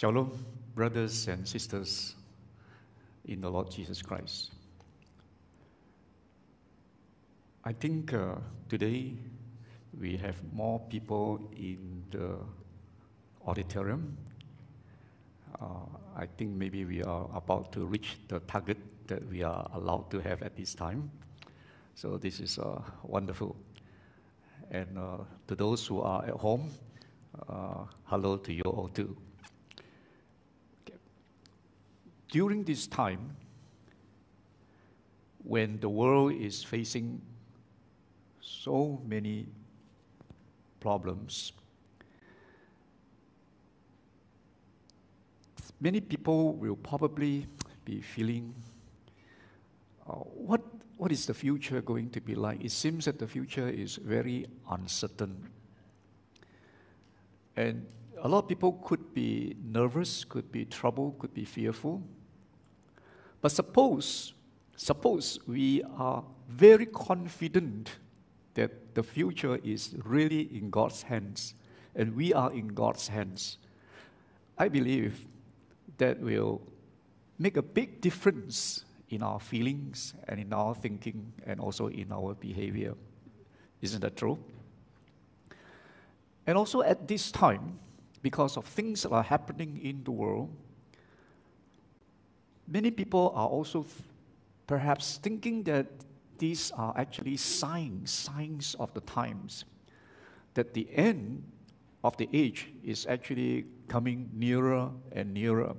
Shalom, brothers and sisters in the Lord Jesus Christ. I think uh, today we have more people in the auditorium. Uh, I think maybe we are about to reach the target that we are allowed to have at this time. So this is uh, wonderful. And uh, to those who are at home, uh, hello to you all too. Okay. During this time, when the world is facing so many problems, many people will probably be feeling uh, what, what is the future going to be like? It seems that the future is very uncertain. And a lot of people could be nervous, could be troubled, could be fearful. But suppose, suppose we are very confident that the future is really in God's hands and we are in God's hands. I believe that will make a big difference in our feelings and in our thinking and also in our behavior. Isn't that true? And also at this time, because of things that are happening in the world, many people are also perhaps thinking that these are actually signs, signs of the times, that the end of the age is actually coming nearer and nearer.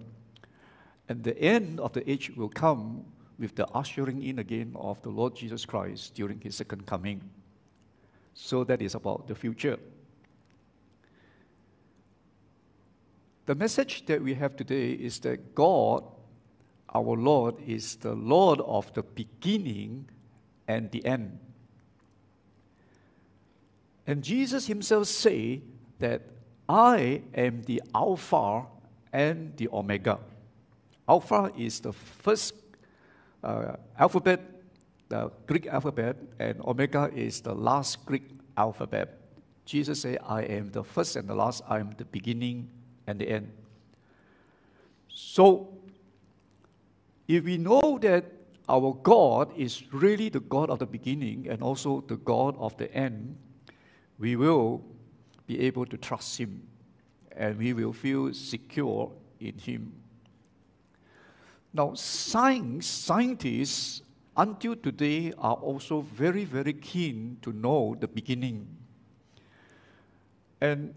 And the end of the age will come with the ushering in again of the Lord Jesus Christ during his second coming. So that is about the future. The message that we have today is that God, our Lord, is the Lord of the beginning and the end. And Jesus himself say that I am the Alpha and the Omega. Alpha is the first uh, alphabet, the Greek alphabet, and Omega is the last Greek alphabet. Jesus said, I am the first and the last, I am the beginning and the end. So, if we know that our God is really the God of the beginning and also the God of the end, we will be able to trust Him and we will feel secure in Him. Now, science, scientists until today are also very, very keen to know the beginning. And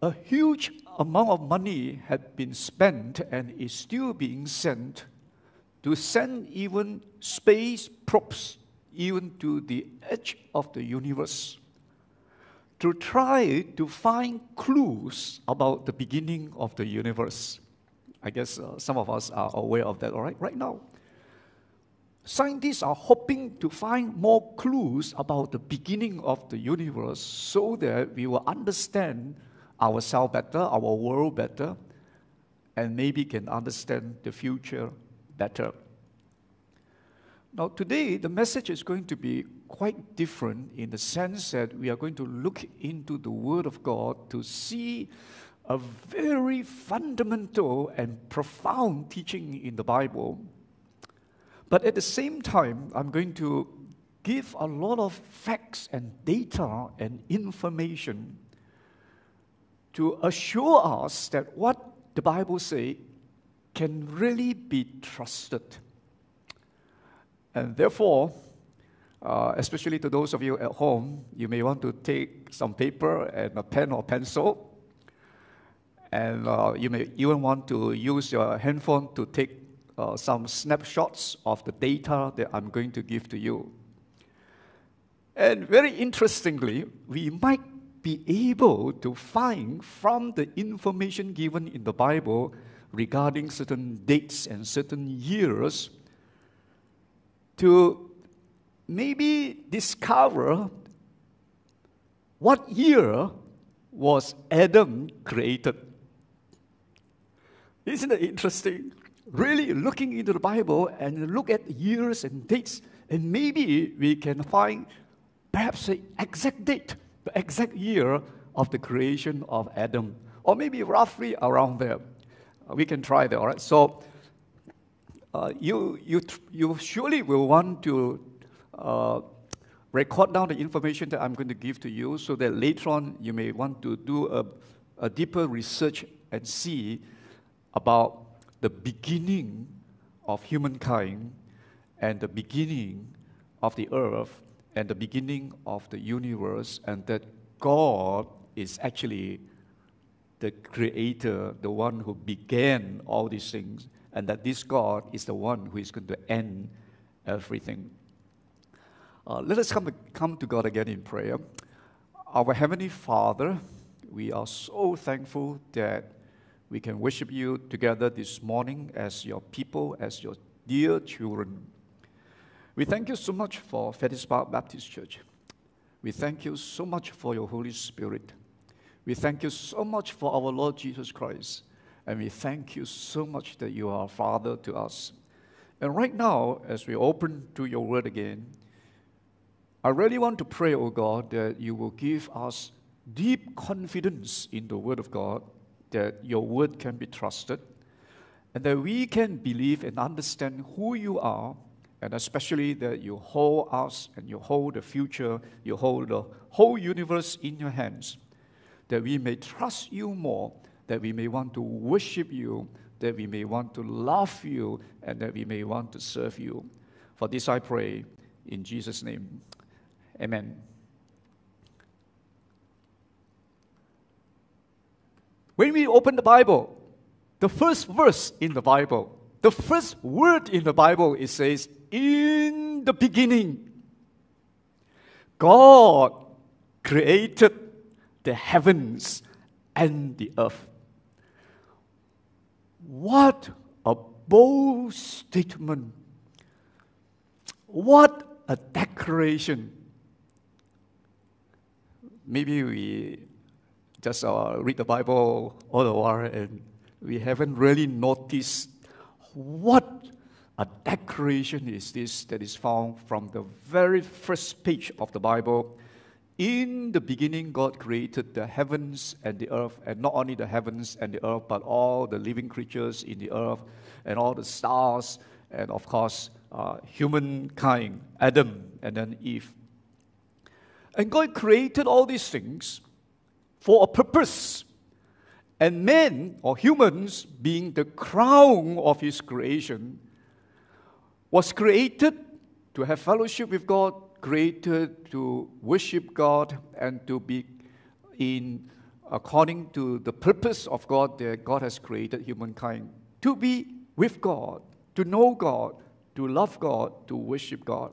a huge amount of money had been spent and is still being sent to send even space probes even to the edge of the universe to try to find clues about the beginning of the universe. I guess uh, some of us are aware of that, all right? Right now, scientists are hoping to find more clues about the beginning of the universe so that we will understand ourselves better, our world better, and maybe can understand the future better. Now, today, the message is going to be quite different in the sense that we are going to look into the Word of God to see a very fundamental and profound teaching in the Bible. But at the same time, I'm going to give a lot of facts and data and information to assure us that what the Bible says can really be trusted. And therefore, uh, especially to those of you at home, you may want to take some paper and a pen or pencil. And uh, you may even want to use your handphone to take uh, some snapshots of the data that I'm going to give to you. And very interestingly, we might be able to find from the information given in the Bible regarding certain dates and certain years to maybe discover what year was Adam created. Isn't it interesting? Really looking into the Bible and look at years and dates, and maybe we can find perhaps the exact date the exact year of the creation of Adam or maybe roughly around there. Uh, we can try that, all right? So uh, you, you, you surely will want to uh, record down the information that I'm going to give to you so that later on you may want to do a, a deeper research and see about the beginning of humankind and the beginning of the earth and the beginning of the universe, and that God is actually the creator, the one who began all these things, and that this God is the one who is going to end everything. Uh, let us come, come to God again in prayer. Our Heavenly Father, we are so thankful that we can worship you together this morning as your people, as your dear children. We thank you so much for Fettes Park Baptist Church. We thank you so much for your Holy Spirit. We thank you so much for our Lord Jesus Christ. And we thank you so much that you are Father to us. And right now, as we open to your word again, I really want to pray, O oh God, that you will give us deep confidence in the word of God, that your word can be trusted, and that we can believe and understand who you are and especially that you hold us and you hold the future, you hold the whole universe in your hands, that we may trust you more, that we may want to worship you, that we may want to love you, and that we may want to serve you. For this I pray in Jesus' name. Amen. When we open the Bible, the first verse in the Bible, the first word in the Bible, it says, in the beginning, God created the heavens and the earth. What a bold statement! What a declaration! Maybe we just uh, read the Bible all the while and we haven't really noticed what a declaration is this that is found from the very first page of the Bible. In the beginning, God created the heavens and the earth, and not only the heavens and the earth, but all the living creatures in the earth, and all the stars, and of course, uh, humankind, Adam, and then Eve. And God created all these things for a purpose. And men, or humans, being the crown of His creation, was created to have fellowship with God, created to worship God, and to be in according to the purpose of God that God has created humankind to be with God, to know God, to love God, to worship God.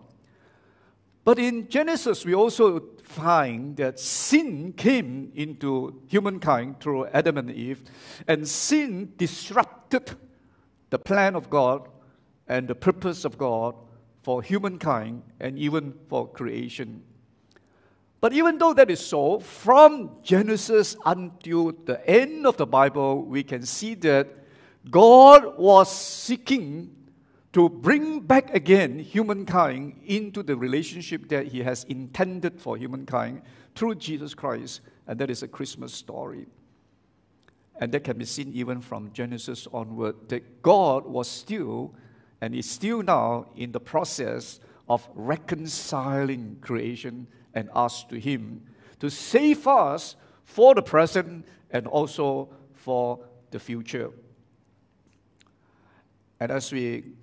But in Genesis, we also find that sin came into humankind through Adam and Eve, and sin disrupted the plan of God and the purpose of God for humankind and even for creation. But even though that is so, from Genesis until the end of the Bible, we can see that God was seeking to bring back again humankind into the relationship that He has intended for humankind through Jesus Christ. And that is a Christmas story. And that can be seen even from Genesis onward, that God was still and is still now in the process of reconciling creation and us to Him to save us for the present and also for the future. And as we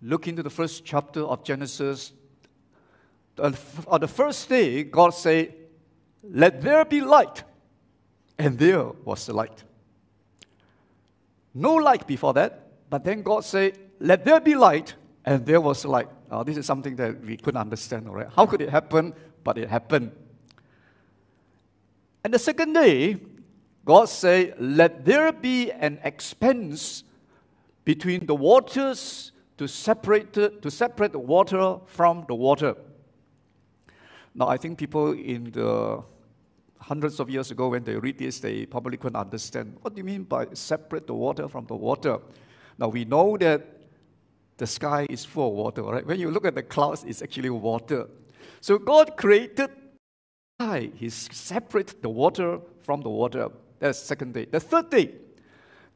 look into the first chapter of Genesis, on the first day, God said, Let there be light. And there was the light. No light before that, but then God said, let there be light, and there was light. This is something that we couldn't understand, all right? How could it happen? But it happened. And the second day, God said, Let there be an expanse between the waters to separate, to separate the water from the water. Now, I think people in the hundreds of years ago, when they read this, they probably couldn't understand. What do you mean by separate the water from the water? Now, we know that the sky is full of water, right? When you look at the clouds, it's actually water. So God created sky. He separated the water from the water. That's second day. The third day,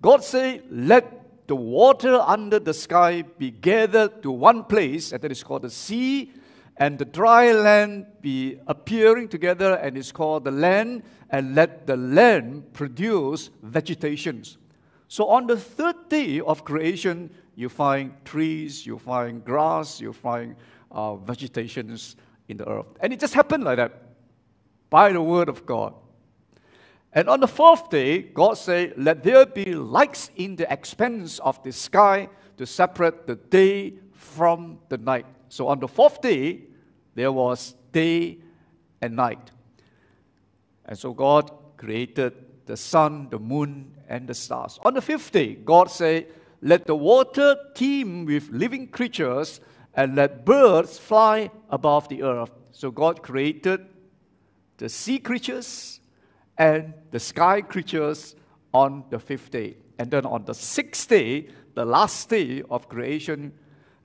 God said, Let the water under the sky be gathered to one place, and that is called the sea, and the dry land be appearing together, and it's called the land, and let the land produce vegetations. So on the third day of creation, you find trees, you find grass, you find uh, vegetations in the earth. And it just happened like that by the word of God. And on the fourth day, God said, Let there be lights in the expanse of the sky to separate the day from the night. So on the fourth day, there was day and night. And so God created the sun, the moon, and the stars. On the fifth day, God said, Let the water teem with living creatures and let birds fly above the earth. So God created the sea creatures and the sky creatures on the fifth day. And then on the sixth day, the last day of creation,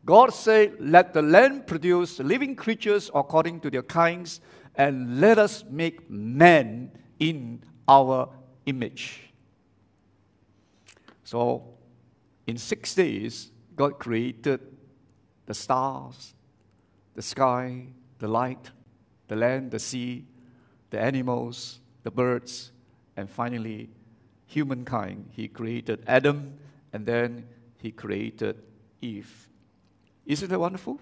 God said, Let the land produce living creatures according to their kinds, and let us make man in our image. So, in six days, God created the stars, the sky, the light, the land, the sea, the animals, the birds, and finally, humankind. He created Adam, and then he created Eve. Isn't that wonderful?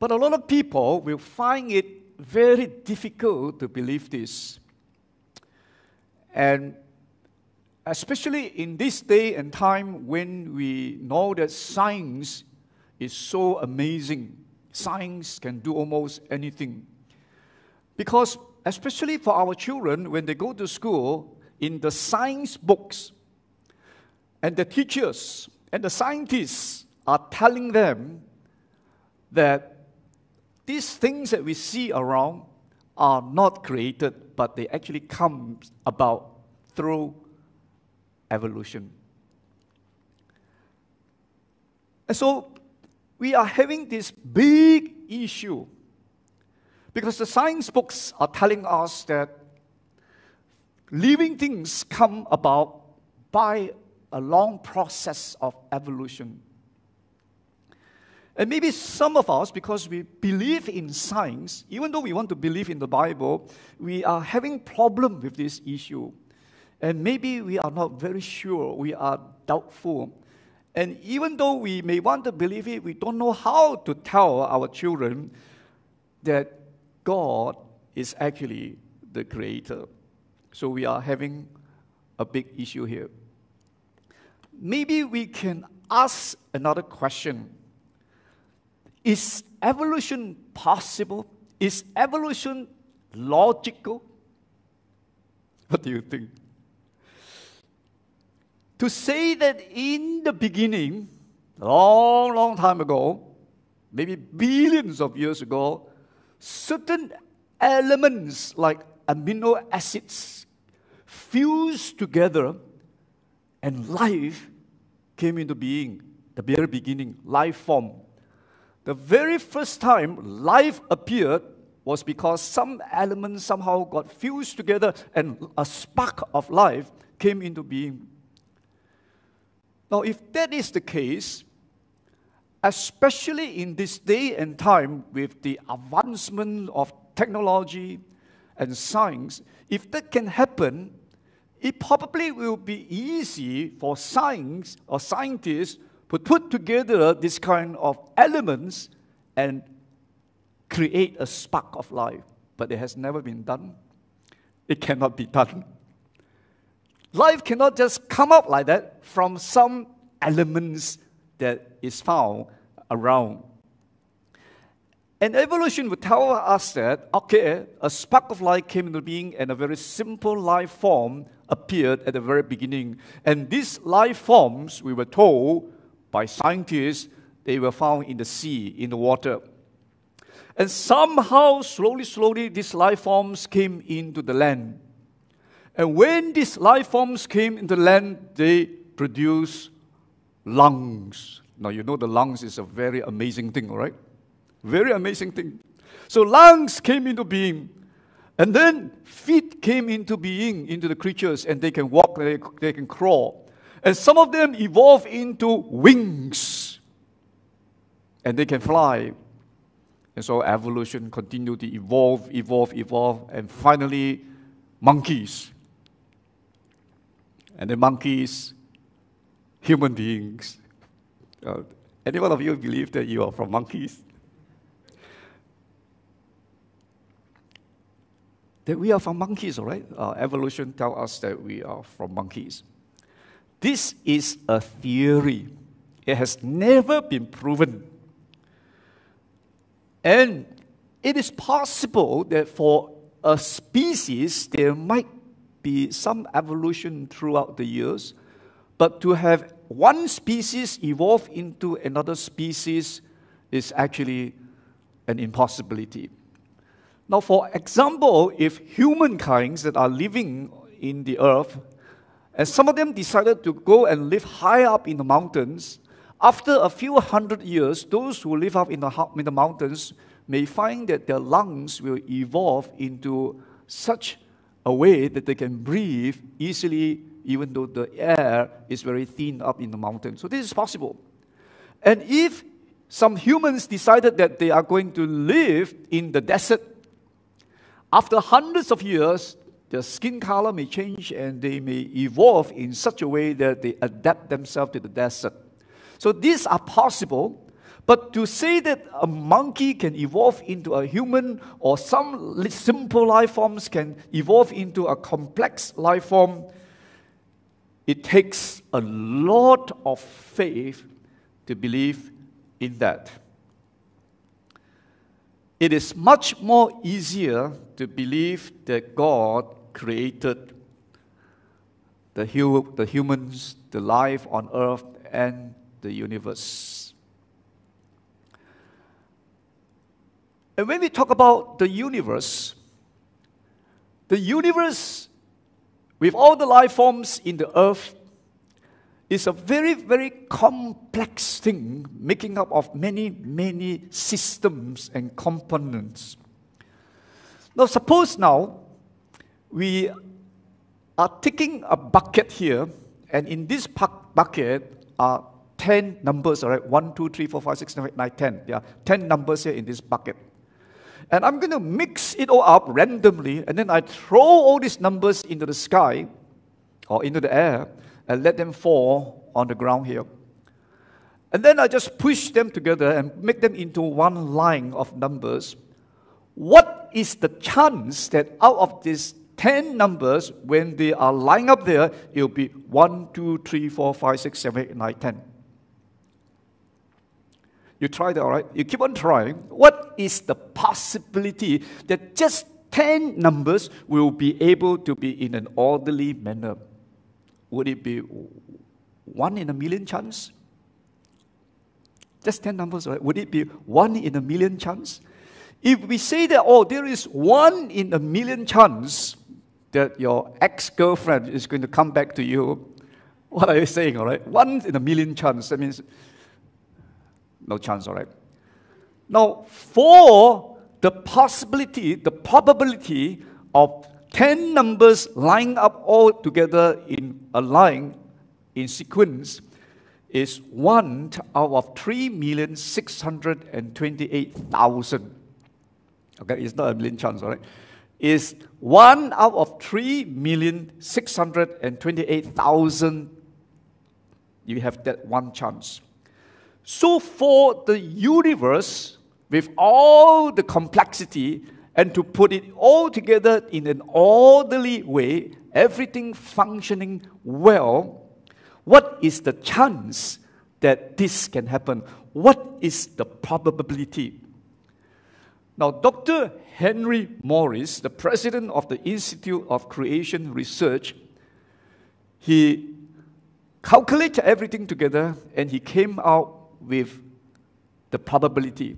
But a lot of people will find it very difficult to believe this. And especially in this day and time when we know that science is so amazing, science can do almost anything. Because, especially for our children, when they go to school, in the science books, and the teachers and the scientists are telling them that these things that we see around are not created, but they actually come about through evolution. And so we are having this big issue because the science books are telling us that living things come about by a long process of evolution. And maybe some of us, because we believe in science, even though we want to believe in the Bible, we are having problem with this issue. And maybe we are not very sure, we are doubtful. And even though we may want to believe it, we don't know how to tell our children that God is actually the creator. So we are having a big issue here. Maybe we can ask another question is evolution possible? Is evolution logical? What do you think? To say that in the beginning, long, long time ago, maybe billions of years ago, certain elements like amino acids fused together and life came into being, the very beginning, life form the very first time life appeared was because some elements somehow got fused together and a spark of life came into being. Now, if that is the case, especially in this day and time with the advancement of technology and science, if that can happen, it probably will be easy for science or scientists to put together this kind of elements and create a spark of life. But it has never been done. It cannot be done. Life cannot just come up like that from some elements that is found around. And evolution would tell us that, okay, a spark of light came into being and a very simple life form appeared at the very beginning. And these life forms, we were told, by scientists, they were found in the sea, in the water. And somehow, slowly, slowly, these life forms came into the land. And when these life forms came into land, they produced lungs. Now, you know the lungs is a very amazing thing, all right? Very amazing thing. So, lungs came into being. And then feet came into being into the creatures, and they can walk, they, they can crawl. And some of them evolve into wings, and they can fly. And so evolution continued to evolve, evolve, evolve, and finally, monkeys. And the monkeys, human beings. Uh, any one of you believe that you are from monkeys? That we are from monkeys, all right? Uh, evolution tells us that we are from monkeys. This is a theory. It has never been proven. And it is possible that for a species, there might be some evolution throughout the years, but to have one species evolve into another species is actually an impossibility. Now, for example, if humankind that are living in the earth, and some of them decided to go and live high up in the mountains, after a few hundred years, those who live up in the, in the mountains may find that their lungs will evolve into such a way that they can breathe easily, even though the air is very thin up in the mountain. So, this is possible. And if some humans decided that they are going to live in the desert, after hundreds of years, their skin color may change and they may evolve in such a way that they adapt themselves to the desert. So these are possible, but to say that a monkey can evolve into a human or some simple life forms can evolve into a complex life form, it takes a lot of faith to believe in that. It is much more easier to believe that God created the, hu- the humans, the life on earth, and the universe. And when we talk about the universe, the universe, with all the life forms in the earth, is a very, very complex thing, making up of many, many systems and components. Now, suppose now we are taking a bucket here, and in this bucket are 10 numbers, all right? 1, 2, 3, 4, 5, 6, 7, 8, 9, 10. There are 10 numbers here in this bucket. And I'm going to mix it all up randomly, and then I throw all these numbers into the sky or into the air and let them fall on the ground here. And then I just push them together and make them into one line of numbers. What is the chance that out of these 10 numbers, when they are lined up there, it will be 1, 2, 3, 4, 5, 6, 7, 8, 9, 10? You try that, all right? You keep on trying. What is the possibility that just 10 numbers will be able to be in an orderly manner? Would it be one in a million chance? Just 10 numbers, right? Would it be one in a million chance? If we say that, oh, there is one in a million chance that your ex girlfriend is going to come back to you, what are you saying, all right? One in a million chance. That means no chance, all right? Now, for the possibility, the probability of 10 numbers lining up all together in a line, in sequence, is 1 out of 3,628,000. Okay, it's not a million chance, all right? Is 1 out of 3,628,000. You have that one chance. So, for the universe, with all the complexity, and to put it all together in an orderly way, everything functioning well, what is the chance that this can happen? What is the probability? Now, Dr. Henry Morris, the president of the Institute of Creation Research, he calculated everything together and he came out with the probability.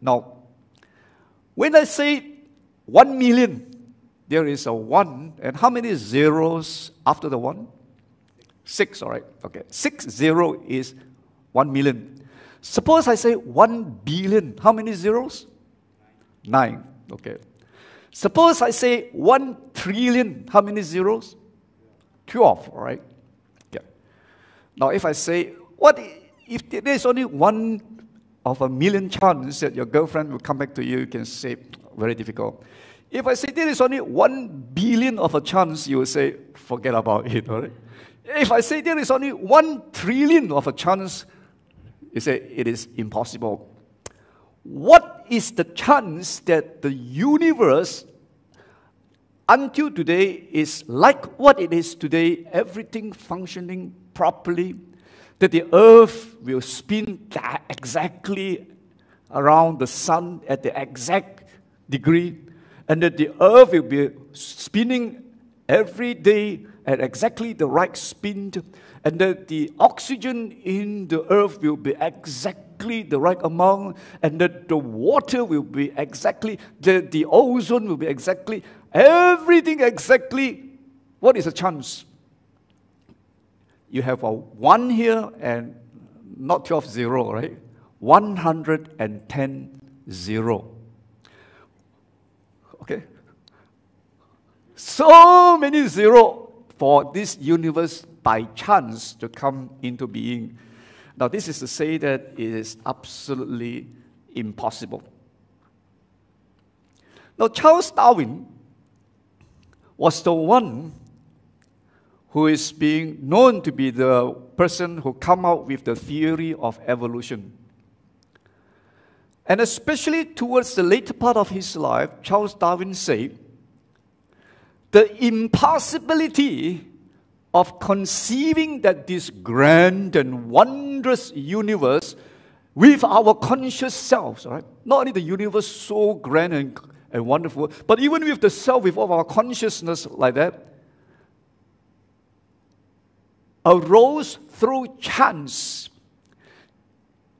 Now, when I say 1 million, there is a 1, and how many zeros after the 1? 6, all right? Okay. 6 0 is 1 million. Suppose I say 1 billion, how many zeros? 9. Okay. Suppose I say 1 trillion, how many zeros? 12, right? Yeah. Now, if I say, what if there's only one of a million chance that your girlfriend will come back to you, you can say, very difficult. If I say there is only one billion of a chance, you will say, forget about it, all right? If I say there is only one trillion of a chance, you say it is impossible. What is the chance that the universe until today is like what it is today, everything functioning properly, that the earth will spin exactly around the sun at the exact degree, and that the earth will be spinning every day at exactly the right spin, and that the oxygen in the earth will be exactly the right amount, and that the water will be exactly, the, the ozone will be exactly, everything exactly. What is the chance? You have a 1 here and not 12 0, right? 110 0. Okay? So many zero for this universe by chance to come into being. Now, this is to say that it is absolutely impossible. Now, Charles Darwin was the one who is being known to be the person who come out with the theory of evolution. And especially towards the later part of his life, Charles Darwin said, the impossibility of conceiving that this grand and wondrous universe with our conscious selves, right? Not only the universe so grand and, and wonderful, but even with the self, with all our consciousness like that, arose through chance.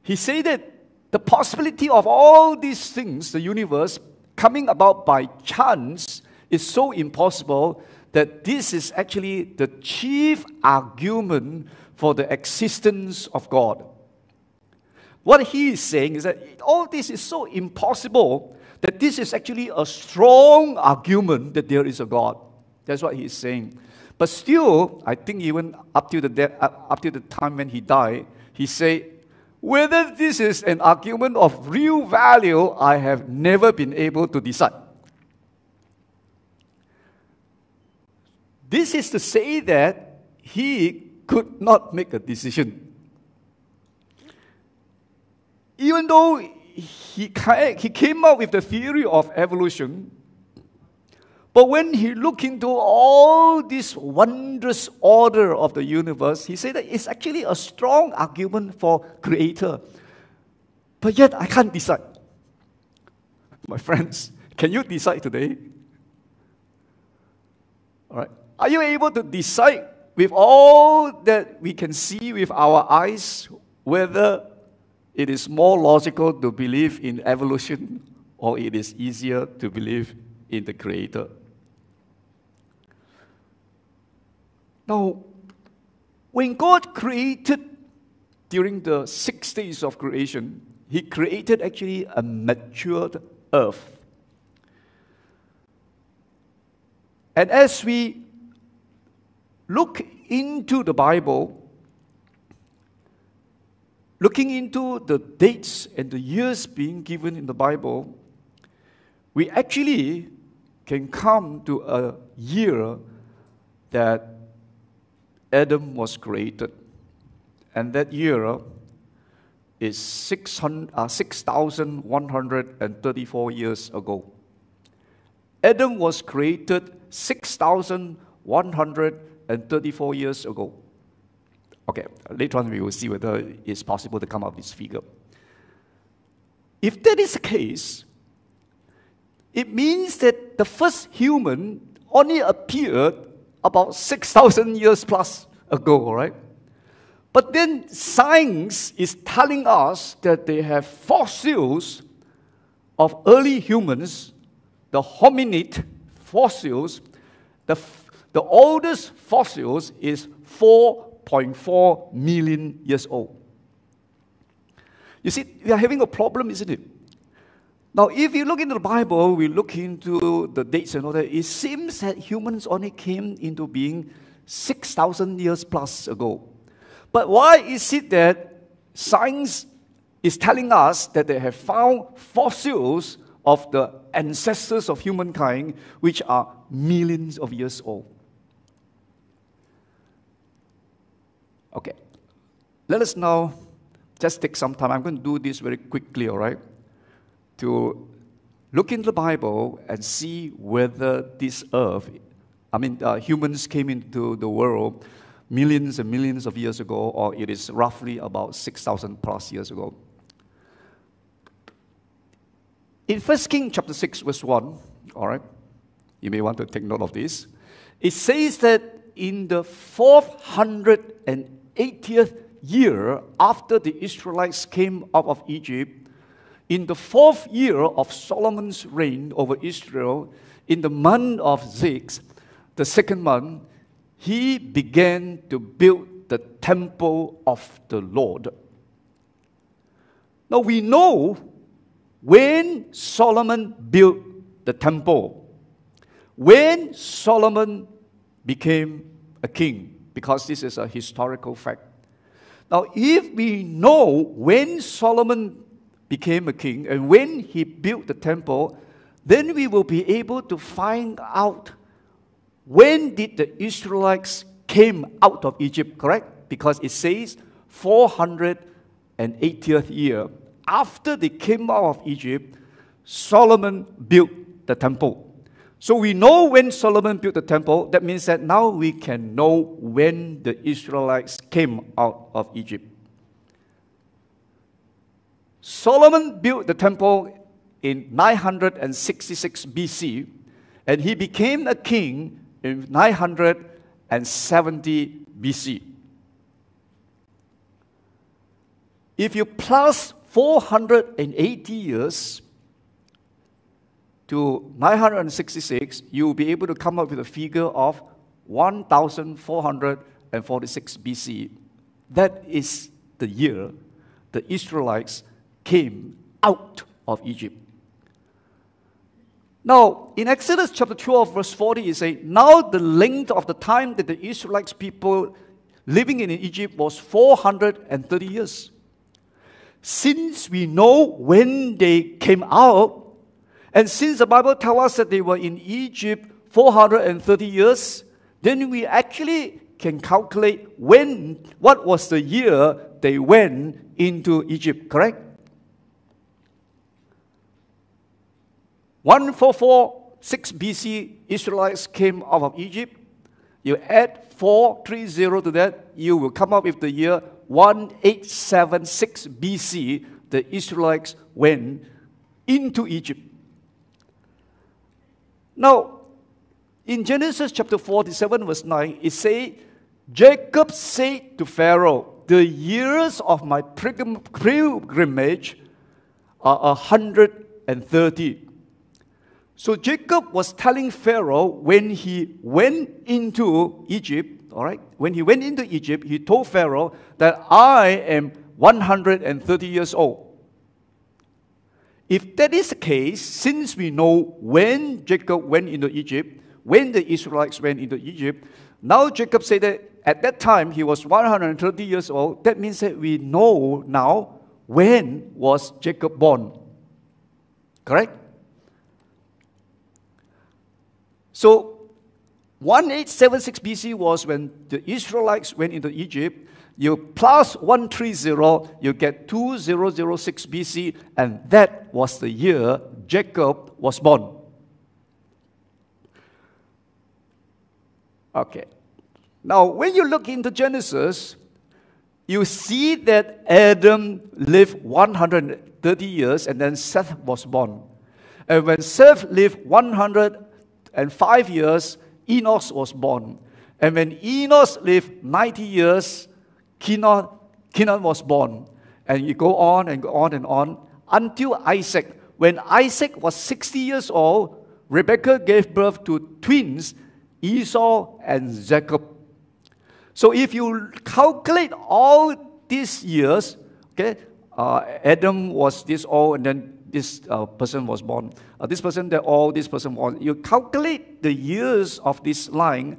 He said that the possibility of all these things, the universe, coming about by chance is so impossible that this is actually the chief argument for the existence of God. What he is saying is that all this is so impossible that this is actually a strong argument that there is a God. That's what he is saying. But still, I think even up to the, de- up to the time when he died, he said, whether this is an argument of real value, I have never been able to decide. This is to say that he could not make a decision. Even though he, he came up with the theory of evolution, but when he looked into all this wondrous order of the universe, he said that it's actually a strong argument for creator. But yet I can't decide. My friends, can you decide today? All right. Are you able to decide with all that we can see with our eyes whether it is more logical to believe in evolution or it is easier to believe in the Creator? Now, when God created during the six days of creation, He created actually a matured earth. And as we look into the Bible, looking into the dates and the years being given in the Bible, we actually can come to a year that Adam was created. And that year is 6,134 uh, years ago. Adam was created 6,134 years ago. Okay, later on we will see whether it's possible to come up with this figure. If that is the case, it means that the first human only appeared about 6,000 years plus ago, right? But then science is telling us that they have fossils of early humans, the hominid fossils, the the oldest fossils is 4.4 million years old. You see, we are having a problem, isn't it? Now, if you look into the Bible, we look into the dates and all that, it seems that humans only came into being 6,000 years plus ago. But why is it that science is telling us that they have found fossils of the ancestors of humankind, which are millions of years old? Okay, let us now just take some time. I'm going to do this very quickly, all right? To look into the Bible and see whether this earth, I mean, uh, humans came into the world millions and millions of years ago, or it is roughly about 6,000 plus years ago. In 1 King chapter 6, verse 1, all right, you may want to take note of this. It says that in the 480th year after the Israelites came out of Egypt, in the fourth year of Solomon's reign over Israel, in the month of Ziv, the second month, he began to build the temple of the Lord. Now we know when Solomon built the temple, when Solomon became a king, because this is a historical fact. Now, if we know when Solomon became a king and when he built the temple, then we will be able to find out when did the Israelites came out of Egypt, correct? Because it says 480th year. After they came out of Egypt, Solomon built the temple. So we know when Solomon built the temple. That means that now we can know when the Israelites came out of Egypt. Solomon built the temple in 966 BC, and he became a king in 970 BC. If you plus 480 years to 966, you will be able to come up with a figure of 1446 BC. That is the year the Israelites came out of Egypt. Now, in Exodus chapter 12, verse 40, it says, Now the length of the time that the Israelites people living in Egypt was 430 years. Since we know when they came out, and since the Bible tells us that they were in Egypt 430 years, then we actually can calculate when, what was the year they went into Egypt, correct? 1446 BC, Israelites came out of Egypt. You add 430 to that, you will come up with the year 1876 BC. The Israelites went into Egypt. Now, in Genesis chapter 47, verse 9, it says, Jacob said to Pharaoh, The years of my pilgrimage are a hundred and thirty. So Jacob was telling Pharaoh when he went into Egypt, all right, when he went into Egypt, he told Pharaoh that I am 130 years old. If that is the case, since we know when Jacob went into Egypt, when the Israelites went into Egypt, now Jacob said that at that time he was 130 years old. That means that we know now when was Jacob born. Correct? So 1876 BC was when the Israelites went into Egypt. You plus 130, you get 2006 BC, and that was the year Jacob was born. Okay. Now, when you look into Genesis, you see that Adam lived 130 years and then Seth was born. And when Seth lived 100 and five years, Enos was born. And when Enos lived 90 years, Kenan, was born. And you go on and go on and on until Isaac. When Isaac was 60 years old, Rebekah gave birth to twins, Esau and Jacob. So if you calculate all these years, okay, uh, Adam was this old, and then this uh, person was born, uh, this person that all this person was. You calculate the years of this line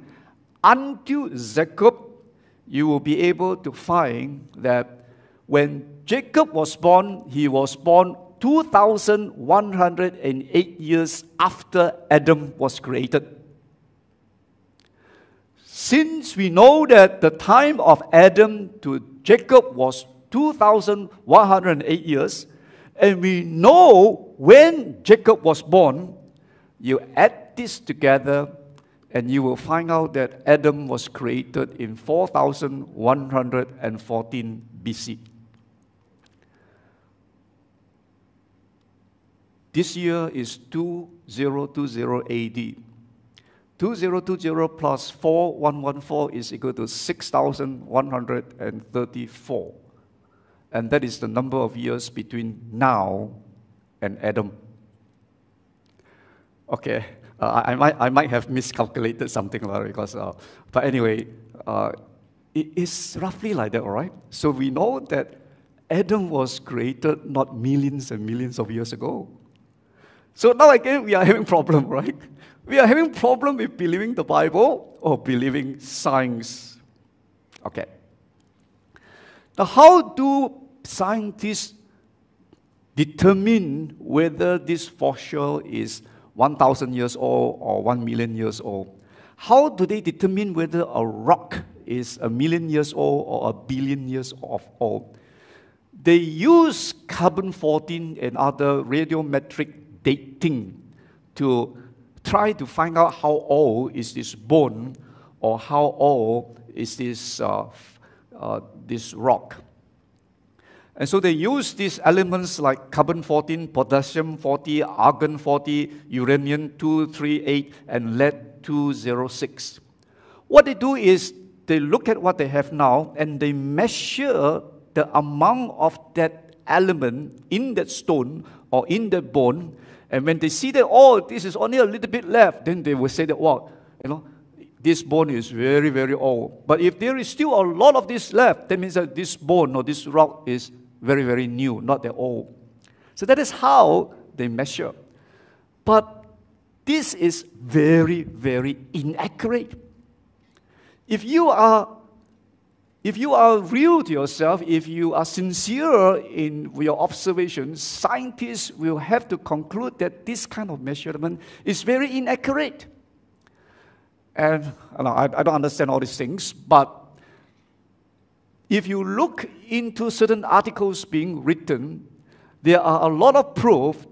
until Jacob, you will be able to find that when Jacob was born, he was born 2,108 years after Adam was created. Since we know that the time of Adam to Jacob was 2,108 years, and we know when Jacob was born, you add this together and you will find out that Adam was created in 4114 BC. This year is 2020 AD. 2020 plus 4114 is equal to 6134. And that is the number of years between now and Adam. Okay, uh, I, might, I might have miscalculated something because, uh, but anyway, uh, it is roughly like that, all right? So we know that Adam was created not millions and millions of years ago. So now again, we are having problem, right? We are having problem with believing the Bible or believing science. Okay. Now, how do scientists determine whether this fossil is 1,000 years old or 1 million years old? How do they determine whether a rock is a million years old or a billion years of old? They use carbon 14 and other radiometric dating to try to find out how old is this bone or how old is this, uh, uh, this rock. And so they use these elements like carbon 14, potassium 40, argon 40, uranium 238, and lead 206. What they do is they look at what they have now and they measure the amount of that element in that stone or in that bone. And when they see that, oh, this is only a little bit left, then they will say that, well, you know, this bone is very, very old. But if there is still a lot of this left, that means that this bone or this rock is very, very new, not that old. So that is how they measure. But this is very, very inaccurate. If you are if you are real to yourself, if you are sincere in your observations, scientists will have to conclude that this kind of measurement is very inaccurate. And I, I don't understand all these things, but if you look into certain articles being written, there are a lot of proof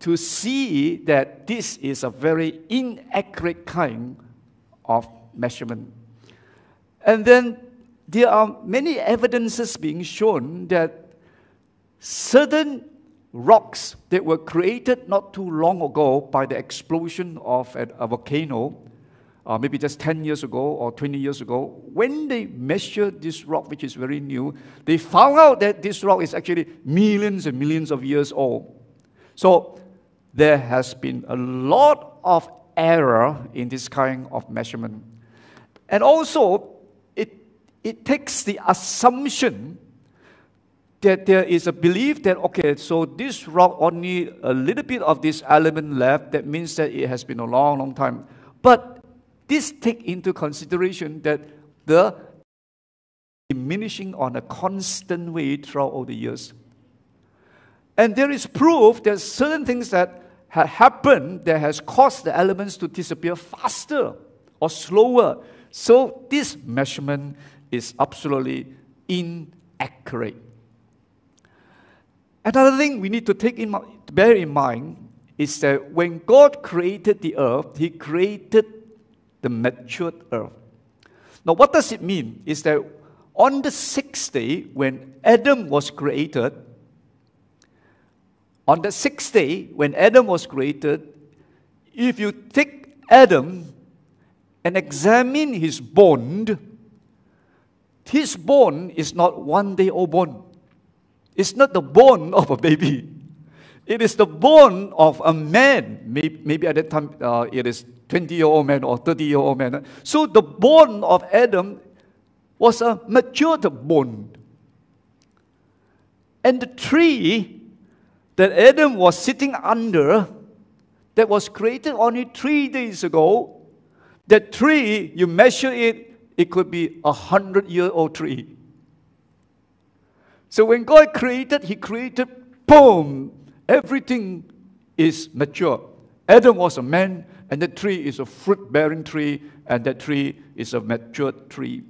to see that this is a very inaccurate kind of measurement. And then there are many evidences being shown that certain rocks that were created not too long ago by the explosion of a volcano uh, maybe just 10 years ago or 20 years ago, when they measured this rock, which is very new, they found out that this rock is actually millions and millions of years old. So there has been a lot of error in this kind of measurement. And also, it, it takes the assumption that there is a belief that, okay, so this rock only a little bit of this element left, that means that it has been a long, long time. But this take into consideration that the diminishing on a constant way throughout all the years. And there is proof that certain things that have happened that has caused the elements to disappear faster or slower. So this measurement is absolutely inaccurate. Another thing we need to take in bear in mind is that when God created the earth, He created the matured earth. Now, what does it mean? Is that on the sixth day, when Adam was created, on the sixth day, when Adam was created, if you take Adam and examine his bone, his bone is not one day old bone. It's not the bone of a baby. It is the bone of a man. Maybe, maybe at that time uh, it is 20 year old man or 30 year old man. So the bone of Adam was a matured bone. And the tree that Adam was sitting under that was created only three days ago. That tree, you measure it, it could be a hundred year old tree. So when God created, He created, boom, everything is mature. Adam was a man, and that tree is a fruit bearing tree, and that tree is a matured tree.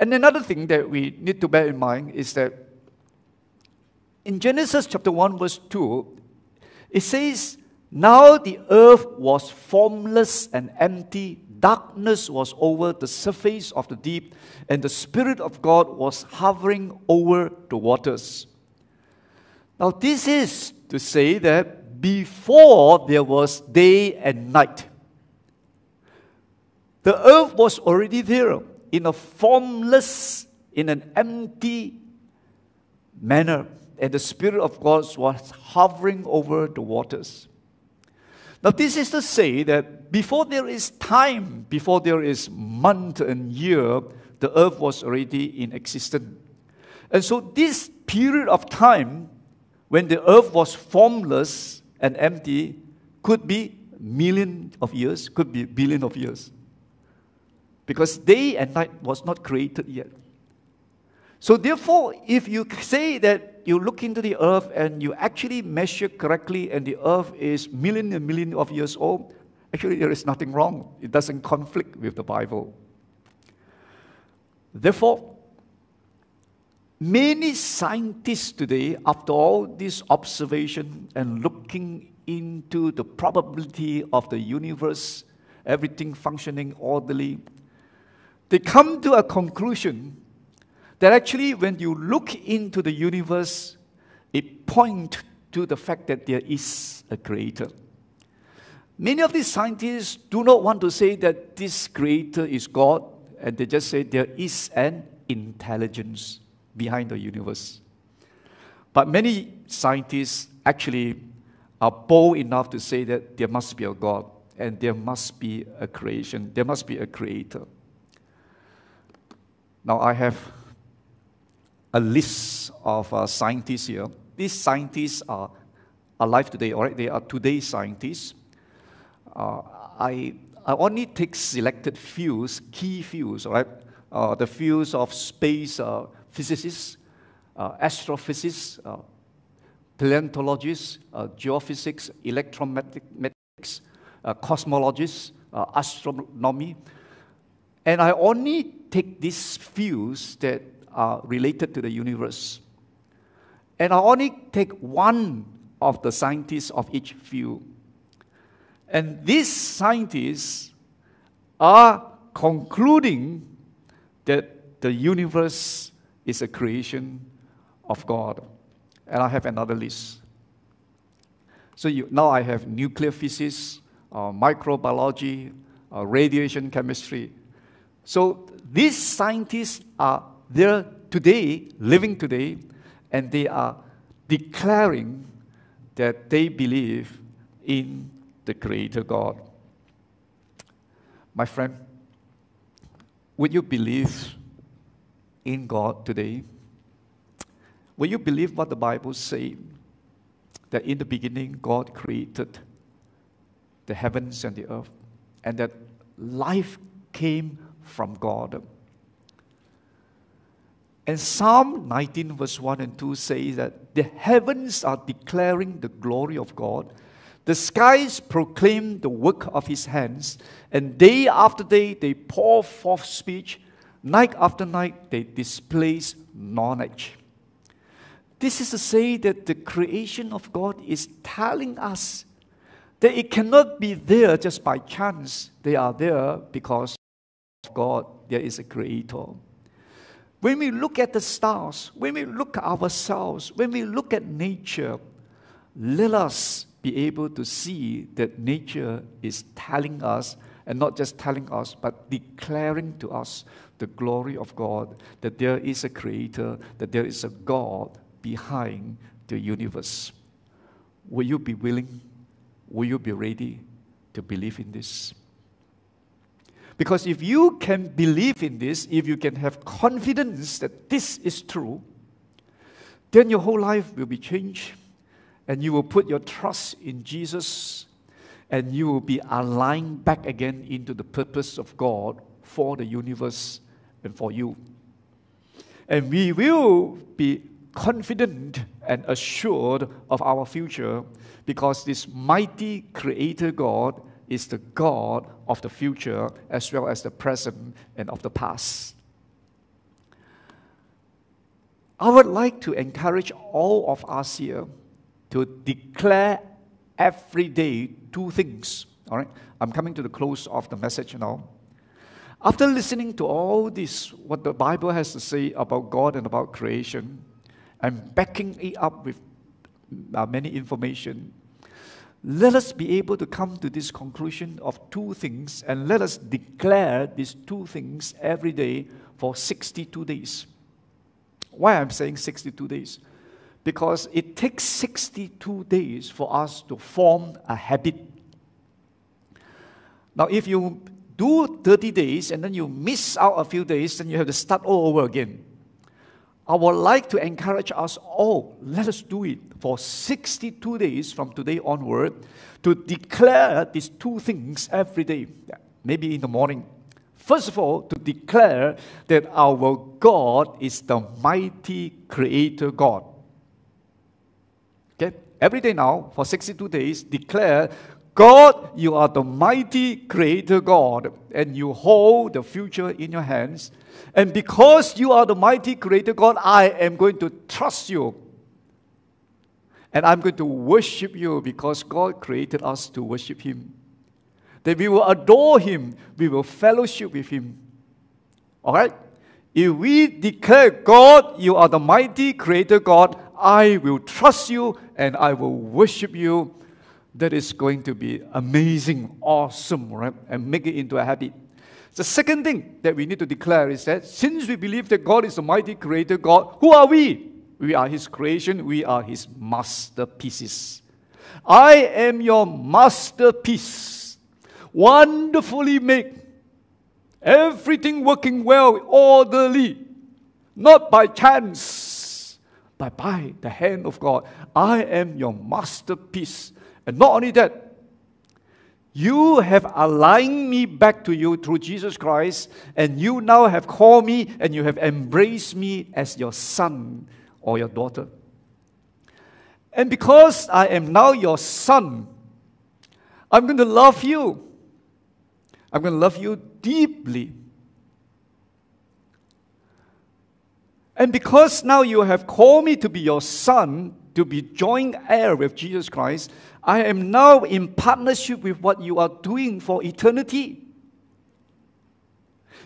And another thing that we need to bear in mind is that in Genesis chapter 1, verse 2, it says, Now the earth was formless and empty, darkness was over the surface of the deep, and the Spirit of God was hovering over the waters. Now, this is to say that before there was day and night, the earth was already there in a formless, in an empty manner, and the Spirit of God was hovering over the waters. Now, this is to say that before there is time, before there is month and year, the earth was already in existence. And so, this period of time when the earth was formless and empty could be million of years, could be billion of years. Because day and night was not created yet. So therefore, if you say that you look into the earth and you actually measure correctly and the earth is million and million of years old, actually there is nothing wrong. It doesn't conflict with the Bible. Therefore, Many scientists today, after all this observation and looking into the probability of the universe, everything functioning orderly, they come to a conclusion that actually, when you look into the universe, it points to the fact that there is a creator. Many of these scientists do not want to say that this creator is God, and they just say there is an intelligence behind the universe. But many scientists actually are bold enough to say that there must be a God and there must be a creation, there must be a creator. Now, I have a list of uh, scientists here. These scientists are alive today, all right? They are today's scientists. Uh, I, I only take selected fields, key fields, all right? Uh, the fields of space, uh, physicists, uh, astrophysicists, uh, paleontologists, uh, geophysics, electromagnetics, uh, cosmologists, uh, astronomy. And I only take these fields that are related to the universe. And I only take one of the scientists of each field. And these scientists are concluding that the universe is a creation of God. And I have another list. So you, now I have nuclear physics, uh, microbiology, uh, radiation chemistry. So these scientists are there today, living today, and they are declaring that they believe in the Creator God. My friend, would you believe in God today? Will you believe what the Bible says? That in the beginning God created the heavens and the earth, and that life came from God. And Psalm 19, verse 1 and 2 says that the heavens are declaring the glory of God, the skies proclaim the work of his hands, and day after day they pour forth speech. Night after night, they display knowledge. This is to say that the creation of God is telling us that it cannot be there just by chance. They are there because of God. There is a creator. When we look at the stars, when we look at ourselves, when we look at nature, let us be able to see that nature is telling us, and not just telling us, but declaring to us the glory of God, that there is a creator, that there is a God behind the universe. Will you be willing? Will you be ready to believe in this? Because if you can believe in this, if you can have confidence that this is true, then your whole life will be changed, and you will put your trust in Jesus, and you will be aligned back again into the purpose of God for the universe and for you. And we will be confident and assured of our future because this mighty Creator God is the God of the future as well as the present and of the past. I would like to encourage all of us here to declare every day two things. All right, I'm coming to the close of the message now. After listening to all this, what the Bible has to say about God and about creation, and backing it up with uh, many information, let us be able to come to this conclusion of two things and let us declare these two things every day for 62 days. Why I'm saying 62 days? Because it takes 62 days for us to form a habit. Now, if you do 30 days and then you miss out a few days, then you have to start all over again. I would like to encourage us all, let us do it for 62 days from today onward to declare these two things every day, maybe in the morning. First of all, to declare that our God is the mighty creator God. Every day now, for 62 days, declare God, you are the mighty creator God, and you hold the future in your hands. And because you are the mighty creator God, I am going to trust you. And I'm going to worship you because God created us to worship Him. That we will adore Him, we will fellowship with Him. All right? If we declare, God, you are the mighty creator God, I will trust you and I will worship you that is going to be amazing, awesome, right? And make it into a habit. The second thing that we need to declare is that since we believe that God is a mighty creator God, who are we? We are His creation, we are His masterpieces. I am your masterpiece, wonderfully made, everything working well, orderly, not by chance, but by the hand of God. I am your masterpiece. And not only that, you have aligned me back to you through Jesus Christ, and you now have called me and you have embraced me as your son or your daughter. And because I am now your son, I'm going to love you. I'm going to love you deeply. And because now you have called me to be your son, to be joint heir with Jesus Christ, I am now in partnership with what you are doing for eternity.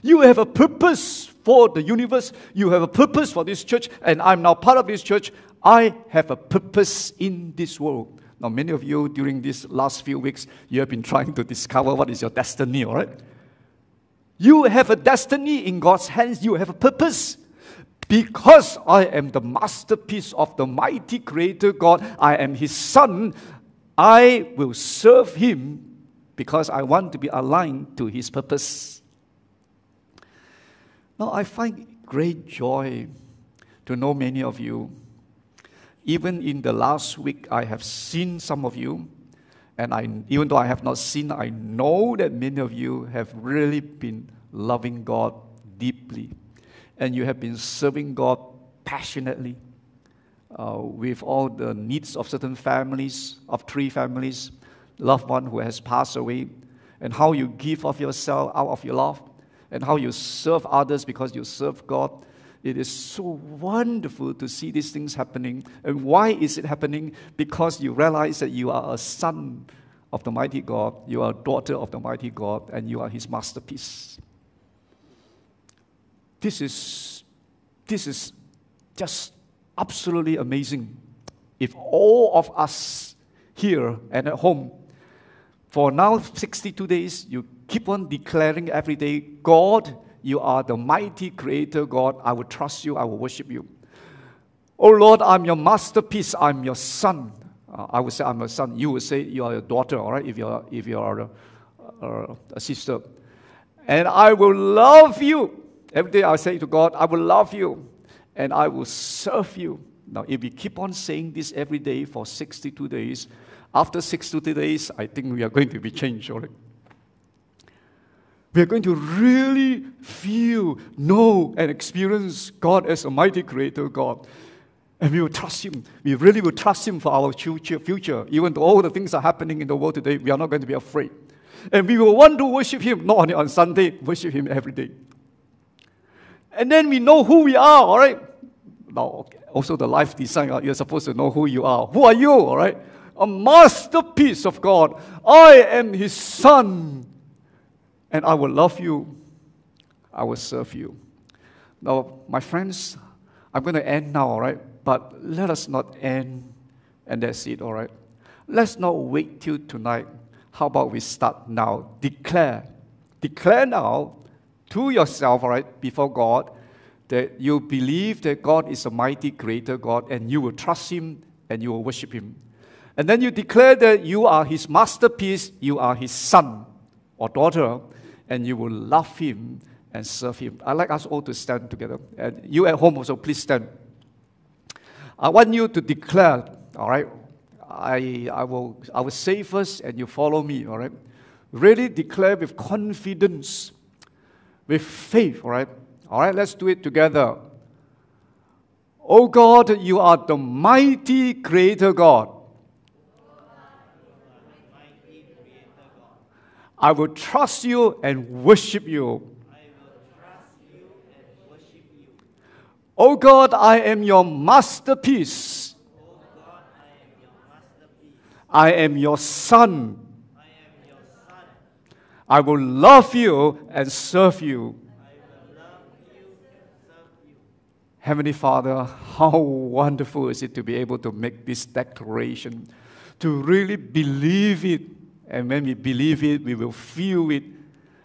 You have a purpose for the universe, you have a purpose for this church, and I'm now part of this church. I have a purpose in this world. Now, many of you during these last few weeks, you have been trying to discover what is your destiny, all right? You have a destiny in God's hands, you have a purpose. Because I am the masterpiece of the mighty Creator God, I am His Son, I will serve Him because I want to be aligned to His purpose. Now, I find great joy to know many of you. Even in the last week, I have seen some of you, and I, even though I have not seen, I know that many of you have really been loving God deeply, and you have been serving God passionately uh, with all the needs of certain families, of three families, loved one who has passed away, and how you give of yourself out of your love, and how you serve others because you serve God. It is so wonderful to see these things happening. And why is it happening? Because you realize that you are a son of the mighty God, you are a daughter of the mighty God, and you are his masterpiece. This is, this is just absolutely amazing if all of us here and at home, for now 62 days, you keep on declaring every day, God, you are the mighty creator God. I will trust you, I will worship you. Oh Lord, I'm your masterpiece, I'm your son. Uh, I would say I'm a son. You would say you are a daughter, all right, if you're, if you're a, a, a sister. And I will love you. Every day I say to God, I will love you and I will serve you. Now, if we keep on saying this every day for 62 days, after 62 days, I think we are going to be changed already. We are going to really feel, know, and experience God as a mighty creator God. And we will trust Him. We really will trust Him for our future. future. Even though all the things are happening in the world today, we are not going to be afraid. And we will want to worship Him, not only on Sunday, worship Him every day. And then we know who we are, all right? Now, also the life design, uh, you're supposed to know who you are. Who are you, all right? A masterpiece of God. I am His Son, and I will love you. I will serve you. Now, my friends, I'm going to end now, all right? But let us not end and that's it, all right? Let's not wait till tonight. How about we start now? Declare. Declare now to yourself, all right, before God, that you believe that God is a mighty creator God and you will trust Him and you will worship Him. And then you declare that you are His masterpiece, you are His son or daughter, and you will love Him and serve Him. I'd like us all to stand together. And you at home also, please stand. I want you to declare, all right? I, I, will, I will say first and you follow me, all right? Really declare with confidence, with faith, all right? All right, let's do it together. Oh God, you are the mighty creator God. I will trust you and worship you. Oh God, I am your masterpiece. I am your son. I will love you and serve you. Heavenly Father, how wonderful is it to be able to make this declaration, to really believe it. And when we believe it, we will feel it.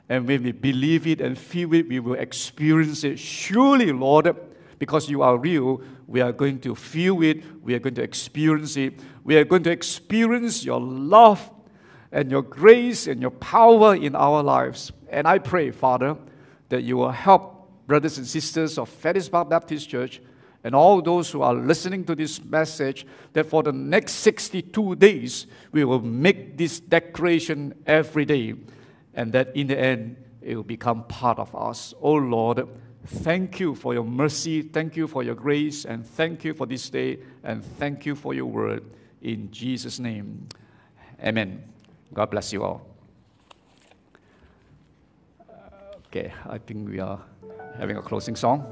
And when we believe it and feel it, we will experience it. Surely, Lord, because you are real, we are going to feel it, we are going to experience it, we are going to experience your love and your grace and your power in our lives. And I pray, Father, that you will help brothers and sisters of Fettes Park Baptist Church and all those who are listening to this message that for the next 62 days we will make this declaration every day and that in the end it will become part of us. Oh Lord, Thank you for your mercy. Thank you for your grace. And thank you for this day. And thank you for your word. In Jesus' name. Amen. God bless you all. Okay, I think we are having a closing song.